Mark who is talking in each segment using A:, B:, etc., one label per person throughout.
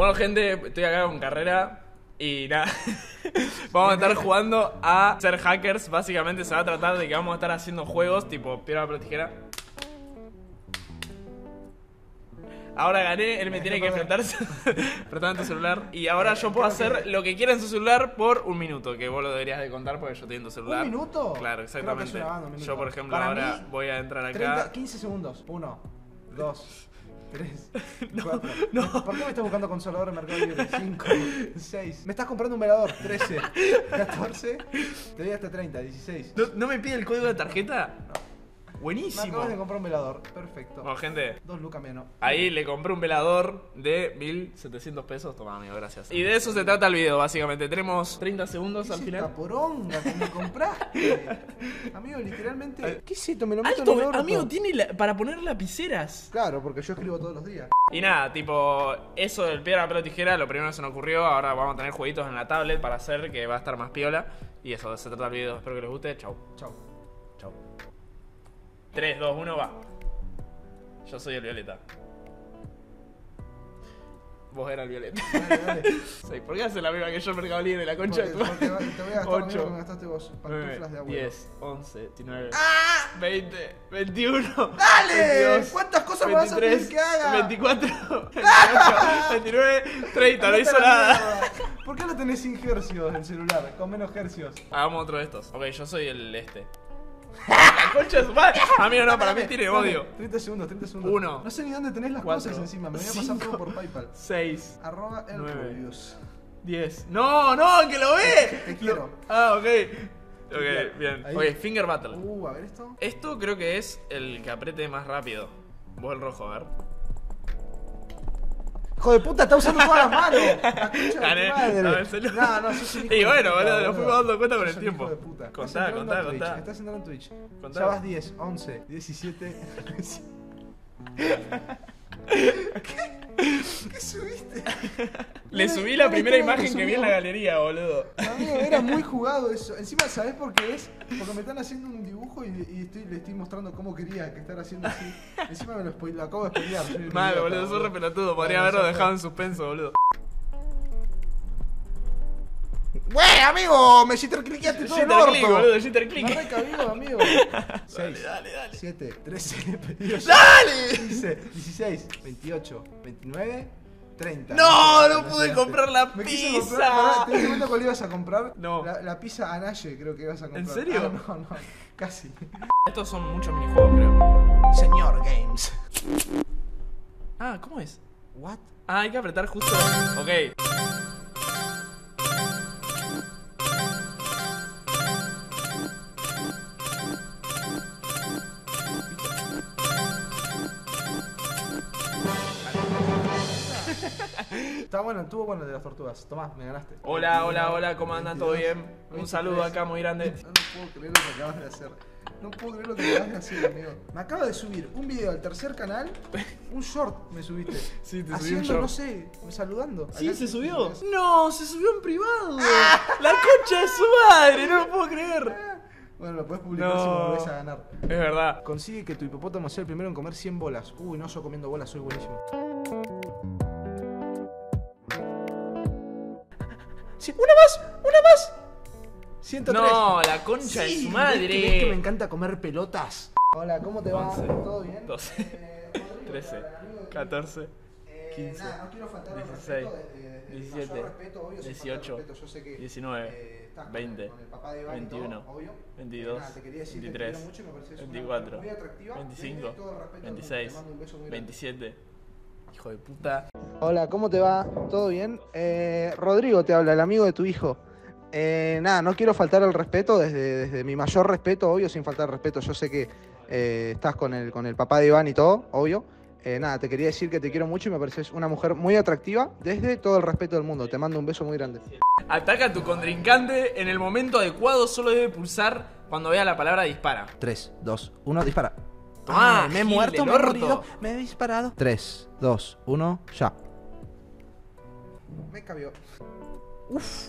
A: Bueno, gente, estoy acá con carrera y nada. vamos a estar jugando a ser hackers. Básicamente se va a tratar de que vamos a estar haciendo juegos tipo piedra, papel, tijera. Ahora gané, él me tiene que enfrentarse. Préstame tu celular. Y ahora yo puedo hacer lo que quiera en su celular por un minuto. Que vos lo deberías de contar porque yo tengo tu celular.
B: ¿Un minuto?
A: Claro, exactamente.
B: es una banda, un minuto.
A: Yo, por ejemplo,
B: Para
A: ahora
B: mí,
A: voy a entrar acá.
B: 30, 15 segundos. 1, 2, 3,
A: No,
B: 4.
A: no.
B: ¿Por qué me estás buscando consolador en Mercado Libre? 5, 6. Me estás comprando un velador. 13, 14. Te doy hasta 30, 16.
A: ¿No, no me pide el código de tarjeta?
B: Me
A: Buenísimo.
B: acabas de comprar un velador. Perfecto.
A: Bueno, gente,
B: Dos lucas menos.
A: Ahí le compré un velador de 1700 pesos. Toma, amigo, gracias. Y de eso se trata el video, básicamente. Tenemos 30 segundos
B: ¿Qué
A: al
B: es
A: final.
B: esta poronga que me compraste? amigo, literalmente. ¿Qué es esto? Me lo meto
A: Alto,
B: en el orto.
A: amigo, tiene la- para poner lapiceras.
B: Claro, porque yo escribo todos los días.
A: Y nada, tipo, eso del piedra, papel o tijera, lo primero que se nos ocurrió. Ahora vamos a tener jueguitos en la tablet para hacer que va a estar más piola. Y eso, se trata el video. Espero que les guste. Chau.
B: Chao.
A: Chau. 3, 2, 1, va. Yo soy el violeta. Vos eras el violeta.
B: Dale, dale.
A: Sí, ¿Por qué haces la misma que yo en Mercado Libre, la concha de tu
B: porque te voy a gastar lo mismo que gastaste vos. Pantuflas de
A: 9,
B: abuelo.
A: 10, 11, 19, 20, 21.
B: ¡Dale!
A: 22,
B: ¿Cuántas cosas me vas a pedir que haga?
A: 24, 28, 29, 30, no hizo nada.
B: ¿Por qué lo tenés sin hercios el celular? Con menos hercios.
A: Hagamos otro de estos. Ok, yo soy el este. La concha de su madre. Amigo, no, para mí tiene odio.
B: 30 segundos, 30 segundos.
A: Uno.
B: No sé ni dónde tenés las
A: Cuatro,
B: cosas encima. Me voy a pasar
A: cinco.
B: todo por PayPal.
A: 6,
B: Arroba el
A: Nueve.
B: Rubius.
A: 10. No, no, que lo ve.
B: Te quiero.
A: Ah, ok. Ok, bien.
B: Ahí.
A: Ok, Finger Battle.
B: Uh, a ver esto.
A: Esto creo que es el que apriete más rápido. Vos el rojo, a ver.
B: Hijo de puta, está usando todas las manos. No, no, sos un hijo
A: Y bueno, boludo, nos fuimos dando cuenta con el tiempo.
B: hijo de puta.
A: Contá, contá, contá.
B: Estás entrando en Twitch. Ya vas 10, 11, 17. ¿Qué subiste?
A: Le subí la primera imagen que vi en la galería, boludo.
B: Amigo, era muy jugado eso. Encima, ¿sabés por qué es? Porque me están haciendo un dibujo y, y estoy, le estoy mostrando cómo quería que estar haciendo así. Encima me lo, lo acabo de spoilear.
A: Mal, boludo, sos re pelotudo. Podría haberlo dejado en suspenso, boludo.
B: ¡Güey, amigo! Me cliqueaste todo el orto.
A: boludo, jitter click.
B: Me recabido, amigo. 6,
A: Dale, dale.
B: 7, 13, 22,
A: ¡Dale!
B: 15, 16, 28, 29, 30.
A: No, no pude comprar la
B: Me quise
A: pizza.
B: comprar, ¿te das cuenta cuál ibas a comprar?
A: No.
B: La, la pizza Anaye creo que ibas a comprar.
A: serio?
B: Ah, no, no, casi.
A: Estos son muchos minijuegos, creo.
B: Señor Games.
A: Ah, ¿cómo es?
B: What?
A: Ah, hay que apretar justo. Ok.
B: Está bueno, estuvo bueno el de las tortugas. Tomás, me ganaste.
A: Hola, hola, hola, ¿cómo andan? ¿Todo bien? Un saludo acá muy grande.
B: No, no puedo creer lo que acabas de hacer. No puedo creer lo que acabas de hacer, amigo. Me acabo de subir un video al tercer canal. Un short me subiste.
A: Sí, te subí un
B: Haciendo,
A: short.
B: no sé, saludando.
A: Sí,
B: Acá-
A: se subió. No, se subió en privado. La concha de su madre, no lo puedo creer.
B: Bueno, lo puedes publicar si
A: No.
B: volvés a ganar.
A: Es verdad.
B: Consigue que tu hipopótamo sea el primero en comer 100 bolas. Uy, no, yo comiendo bolas, soy buenísimo. Sí, una más, una más. 103.
A: No, la concha de
B: Sí,
A: su
B: ¿ves que- ves que me
A: madre.
B: encanta comer pelotas? Hola, ¿cómo te va?
A: 11,
B: ¿Todo bien?
A: 12,
B: Eh, Rodrigo,
A: 13,
B: el amigo de-
A: 14,
B: Eh,
A: 15,
B: nada, no quiero faltar al
A: 16,
B: respeto de- de- de-
A: 17,
B: mayor respeto, obvio, sin faltar
A: 18,
B: al respeto. Yo sé que,
A: 19,
B: eh, estás con-
A: 20,
B: con el papá de Iván y todo,
A: 21,
B: obvio.
A: 22,
B: Eh, nada, te quería decir que te
A: 23,
B: quiero mucho y me pareces una
A: 24,
B: mujer muy atractiva.
A: 25,
B: Desde todo el respeto del mundo.
A: 26,
B: Te mando un beso muy grande.
A: 27. Hijo de puta.
B: Hola, ¿cómo te va? ¿Todo bien? Eh, Rodrigo te habla, el amigo de tu hijo. Eh, nada, no quiero faltar al respeto, desde, desde mi mayor respeto, obvio, sin faltar al respeto. Yo sé que eh, estás con el, con el papá de Iván y todo, obvio. Eh, nada, te quería decir que te quiero mucho y me pareces una mujer muy atractiva, desde todo el respeto del mundo. Te mando un beso muy grande.
A: Ataca a tu contrincante en el momento adecuado, solo debe pulsar cuando vea la palabra dispara.
B: 3, 2, 1, dispara.
A: Tomá,
B: Ay, me he
A: Gil,
B: muerto, me he morido, me he disparado. 3, 2, 1, ya. Me cabió. Uf.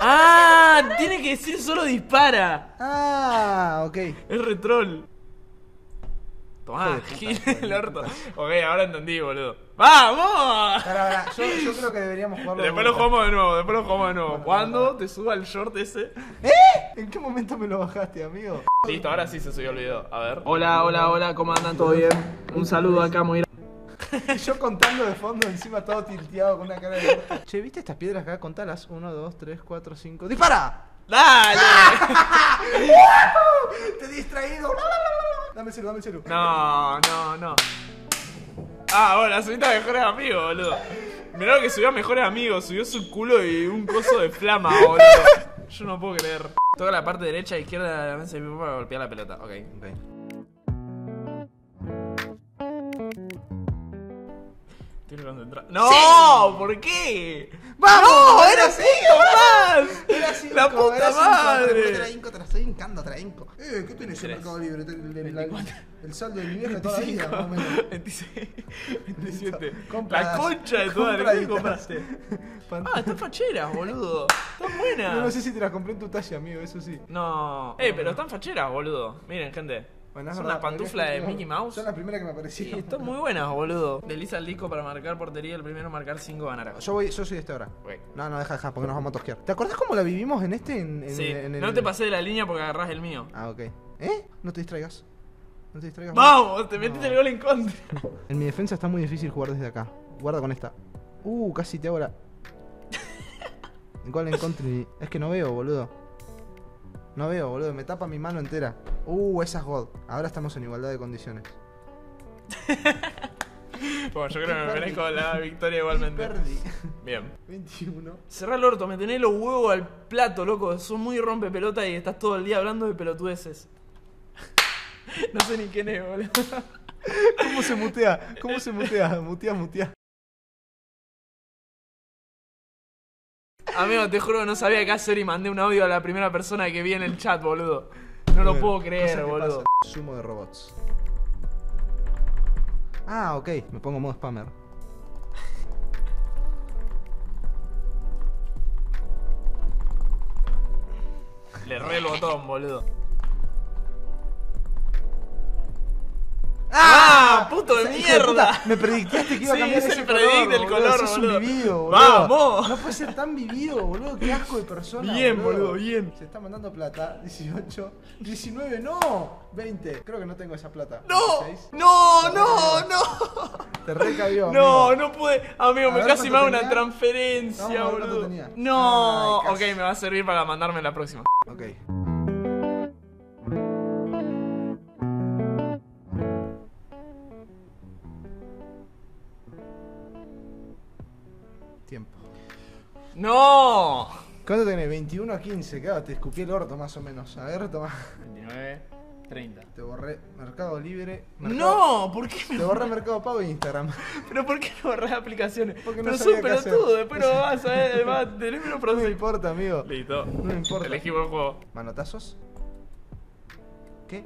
A: Ah, tiene que decir solo dispara.
B: Ah, ok.
A: Es retrol. Tomá, Gil, el orto. Ok, ahora entendí, boludo. ¡Vamos!
B: Pará, Yo, yo creo que deberíamos jugarlo. de
A: Después lo
B: vuelta.
A: jugamos de nuevo, después lo jugamos de nuevo.
B: Bueno.
A: te suba el short ese.
B: ¿En qué momento me lo bajaste, amigo?
A: Listo, ahora sí se subió el video. A ver. Hola, hola, hola, ¿cómo andan? ¿Todo bien? Un saludo acá, muy
B: Yo contando de fondo, encima todo tilteado con una cara de. Che, ¿viste estas piedras acá? Contalas. 1, 2, 3, 4, 5. ¡Dispara!
A: ¡Dale!
B: ¡Te he distraído! Dame el celu, dame el celu.
A: No, no, no. Ah, bueno, subiste a mejores amigos, boludo. Mirá lo que subió a mejores amigos, subió su culo y un coso de flama, boludo. Yo no puedo creer. Toda la parte derecha e izquierda de la mesa de mi para golpear la pelota. Ok. Estoy concentrado. ¡No! ¿Por qué?
B: ¡Vamos!
A: ¡No!
B: ¡Era
A: ¡Era cinco más!
B: Era cinco,
A: ¡La puta
B: era cinco, Te
A: madre!
B: la inco, te la estoy hincando, te la inco. Eh, ¿qué tenés en. Mercado Libre? El, el- el-
A: 24.
B: el saldo de mi vieja toda la vida, más o menos.
A: 26, 27.
B: Compradas.
A: La concha de toda la ¿Qué
B: Compraditas.
A: compraste? Ah, están facheras, boludo. Están buenas.
B: No, no sé si te las compré en tu talla, amigo, eso sí.
A: No. Eh, pero están facheras, boludo. Miren, gente.
B: Bueno, es
A: Son
B: verdad,
A: unas pantuflas de Mickey Mouse.
B: Son las primeras que me
A: Sí,
B: aparecieron.
A: están muy buenas, boludo. Desliza el disco para marcar portería. El primero marcar 5 ganará.
B: Yo voy, yo soy de este ahora.
A: Ok.
B: No, no, deja, deja, porque nos vamos a tosquear. ¿Te acordás cómo la vivimos en este? En, en-
A: Sí,
B: en el-
A: no te pasé de la línea porque agarrás el mío.
B: Ah, ok. ¿Eh? No te distraigas. No te distraigas.
A: ¡Vamos! Te metiste
B: No.
A: el gol en contra.
B: En mi defensa está muy difícil jugar desde acá. Guarda con esta. Uh, casi te hago la. Igual en contra. y- Es que no veo, boludo. No veo, boludo. Me tapa mi mano entera. Uh, esa es God. Ahora estamos en igualdad de condiciones.
A: Bueno, yo creo que me merezco la victoria igualmente.
B: Perdí.
A: Bien.
B: 21.
A: Cerrá el orto, me tenés los huevos al plato, loco. Sos muy rompe pelota y estás todo el día hablando de pelotudeces. no sé ni quién es, boludo.
B: ¿Cómo se mutea? ¿Cómo se mutea? Mutea, mutea.
A: Amigo, te juro que no sabía qué hacer y mandé un audio a la primera persona que vi en el chat, boludo. No lo puedo creer, boludo.
B: Sumo de robots. Ah, ok. Me pongo modo spammer.
A: Le re el botón, boludo. ¡Ah! ¡Puto de mierda!
B: me predictaste que iba a
A: Sí,
B: cambiar
A: el
B: ese
A: predict
B: color,
A: del color, boludo.
B: un vivido, boludo.
A: ¡Vamos!
B: No puede ser tan vivido, boludo. Qué asco de persona.
A: Bien, boludo, bien.
B: Se está mandando plata. 18. 19, no. 20. Creo que no tengo esa plata.
A: ¡No!
B: 16.
A: ¡No, no, no!
B: Te recabió.
A: No,
B: amigo.
A: no pude. Amigo, me casi me hago una transferencia, boludo. No,
B: Ay,
A: ok, me va a servir para mandarme la próxima.
B: Ok. Tiempo.
A: ¡No!
B: ¿Cuánto tenés? 21 a 15. Claro, te escupí el orto más o menos. A ver, toma.
A: 29, 30.
B: Te borré Mercado Libre. Mercado-
A: No, ¿por qué me
B: Te borré Mercado Pago e Instagram.
A: ¿Pero por qué no borrás aplicaciones?
B: Porque no
A: Pero
B: sabía qué hacer.
A: pelotudo, después no vas a ver, vas a tener menos
B: No me importa, amigo.
A: Listo.
B: No me importa.
A: Elegimos el juego.
B: ¿Manotazos? ¿Qué?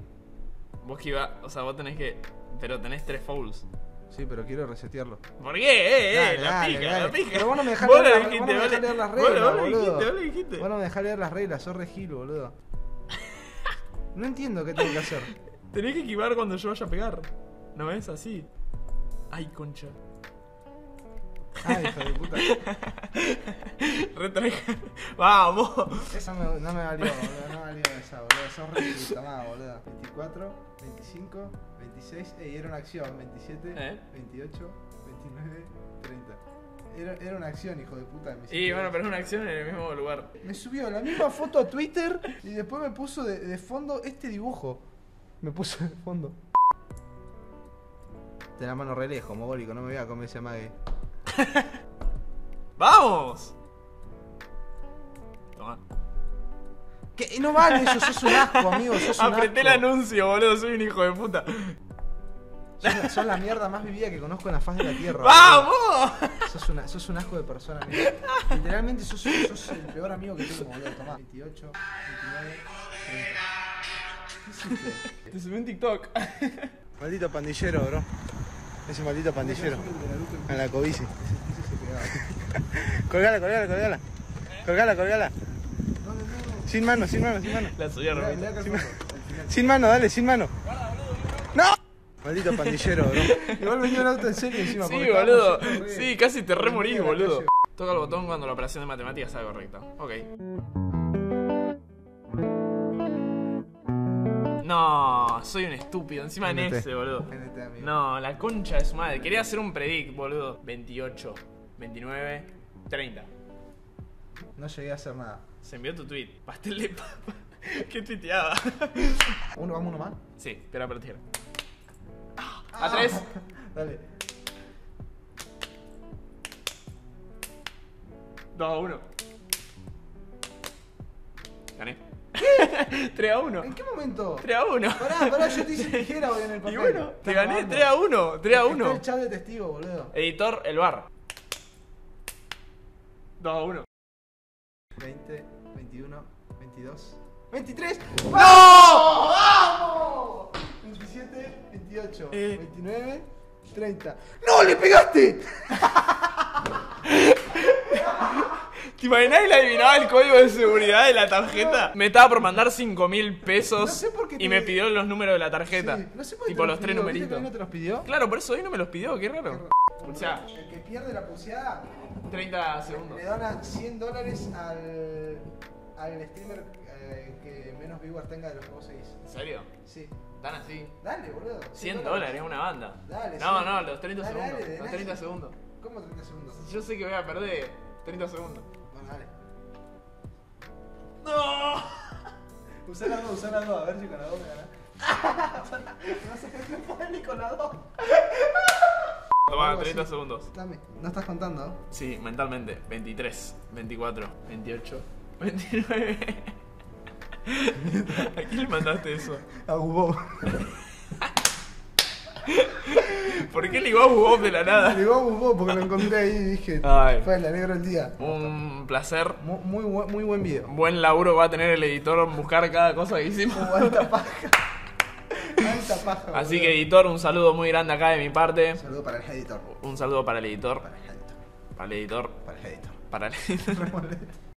A: Vos que iba, o sea, vos tenés que. Pero tenés tres fouls.
B: Sí, pero quiero resetearlo.
A: ¿Por qué? Eh, eh,
B: Dale,
A: la
B: dale,
A: pica,
B: dale.
A: la pica.
B: Pero vos no me dejás
A: Vos
B: leer,
A: dijiste,
B: vos no me
A: vos
B: dejás
A: le-
B: leer las
A: vos
B: reglas,
A: vos
B: boludo.
A: dijiste, vos dijiste.
B: Vos no me dejás leer las reglas, sos regilo, boludo. No entiendo qué tengo que hacer.
A: Tenés que esquivar cuando yo vaya a pegar. ¿No es así? Ay, concha.
B: Ay, hijo de puta.
A: Retraje. Vamos.
B: Esa me- no me valió, boludo. No me valió esa, boludo. Sos regilita más, boludo. 24, 25, 26. Ey, era una acción. 27,
A: ¿Eh?
B: 28, 29, 30. Era, era una acción, hijo de puta. me
A: Y bueno, pero es una acción en el mismo lugar.
B: Me subió la misma foto a Twitter y después me puso de, de fondo este dibujo. Me puso de fondo. De la mano re lejos, mogólico, no me voy a comer ese mague.
A: ¡Vamos! Toma.
B: ¿Qué? No vale eso, sos un asco, amigo, sos un
A: Apreté el anuncio, boludo. Soy un hijo de puta.
B: Sos la, sos la mierda más vivida que conozco en la faz de la tierra.
A: ¡Vamos!
B: Sos, una, sos un asco de persona, amigo. Literalmente sos, sos el peor amigo que tengo, boludo. Tomá. 28, 29, 30. ¿Qué hiciste?
A: Te subí un TikTok.
B: Maldito pandillero, bro. Ese maldito pandillero. A la cobici. colgala, colgala, colgala. Colgala, colgala. Sin mano, sin mano, sin mano.
A: La subí a repetir.
B: Sin, ma- sin mano, dale, sin mano. ¡No! Maldito pandillero, bro. Igual venía un auto en serio encima.
A: Sí, boludo. Sí, casi te re morís, boludo. Toca el botón cuando la operación de matemáticas sea correcta. Ok. No, soy un estúpido. Encima en ese, boludo.
B: NT, amigo.
A: No, la concha de su madre. Quería hacer un predict, boludo. 28, 29, 30.
B: No llegué a hacer nada.
A: Se envió tu tweet. Pastel de papa. ¿Qué tuiteaba?
B: ¿Uno, vamos uno más?
A: Sí, espera para tierra. A tres.
B: Dale.
A: 2 a 1. Gané. 3 a 1.
B: ¿En qué momento?
A: 3 a 1.
B: Pará, pará, yo te hice tijera hoy en el papel.
A: Y bueno, te gané
B: grabando.
A: 3 a 1. 3 a
B: Está
A: 1.
B: el chat de testigo, boludo.
A: Editor, el bar. 2 a 1.
B: 20, 21, 22, 23.
A: ¡No!
B: ¡Vamos! 27, 28,
A: Eh.
B: 29, 30. ¡No, le pegaste!
A: ¿Te imaginas que le adivinaba el código de seguridad de la tarjeta? Me estaba por mandar 5 mil pesos
B: No sé por qué
A: y
B: te-
A: me pidió los números de la tarjeta.
B: Sí, no sé por qué
A: tipo
B: te
A: los tres
B: pidió, ¿viste que
A: numeritos.
B: hoy no te los pidió?
A: Claro, por eso hoy no me los pidió, qué raro. O sea,
B: El que pierde la pulseada
A: 30 segundos.
B: le dona 100 dólares al, al streamer eh, que menos viewers tenga de los que vos seguís.
A: ¿En serio?
B: Sí.
A: ¿Tan así?
B: Dale, boludo.
A: 100 dólares, una banda.
B: Dale,
A: No,
B: sí.
A: no, los 30
B: Dale,
A: segundos.
B: dale, de
A: los 30
B: nadie.
A: segundos.
B: ¿Cómo 30 segundos?
A: Yo sé que voy a perder 30 segundos.
B: Dale.
A: ¡No!
B: Usá las dos, usá las dos, a ver si con las dos me ganás. no sé, no puedo ni con las dos.
A: Toma,
B: Algo
A: 30
B: así.
A: segundos.
B: Dame, no estás contando.
A: Sí, mentalmente. 23, 24, 28, 29. ¿A quién le mandaste eso?
B: A Hugo.
A: ¿Por qué ligó a Bob de la nada?
B: Llegó a Hugo porque lo encontré ahí y dije,
A: Ay.
B: fue el alegro el día.
A: Un placer.
B: Mu- Muy, buen- muy buen video.
A: Buen laburo va a tener el editor en buscar cada cosa que hicimos.
B: Como alta paja. Alta paja.
A: Así
B: boludo.
A: que editor, un saludo muy grande acá de mi parte.
B: Un saludo para el editor.
A: Un saludo para el editor.
B: Para el editor.
A: Para el editor.
B: Para el editor.
A: Para el editor.